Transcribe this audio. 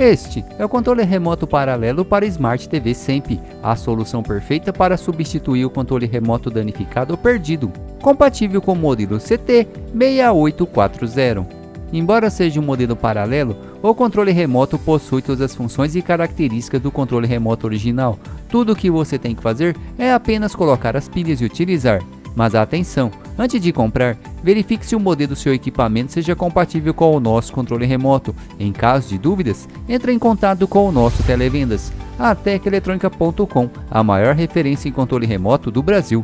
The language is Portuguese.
Este é o controle remoto paralelo para Smart TV Semp, a solução perfeita para substituir o controle remoto danificado ou perdido, compatível com o modelo CT6840. Embora seja um modelo paralelo, o controle remoto possui todas as funções e características do controle remoto original. Tudo o que você tem que fazer é apenas colocar as pilhas e utilizar. Mas atenção, antes de comprar, verifique se o modelo do seu equipamento seja compatível com o nosso controle remoto. Em caso de dúvidas, entre em contato com o nosso televendas, a a maior referência em controle remoto do Brasil.